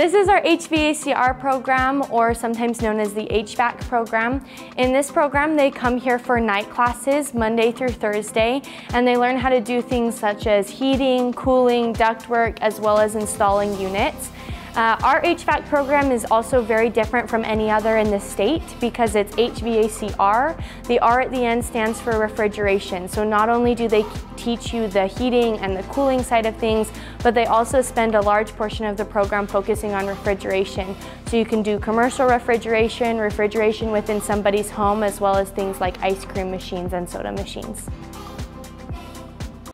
This is our HVACR program, or sometimes known as the HVAC program. In this program, they come here for night classes, Monday through Thursday, and they learn how to do things such as heating, cooling, ductwork, as well as installing units. Uh, our HVAC program is also very different from any other in the state because it's HVACR. The R at the end stands for refrigeration. So not only do they teach you the heating and the cooling side of things, but they also spend a large portion of the program focusing on refrigeration. So you can do commercial refrigeration, refrigeration within somebody's home, as well as things like ice cream machines and soda machines.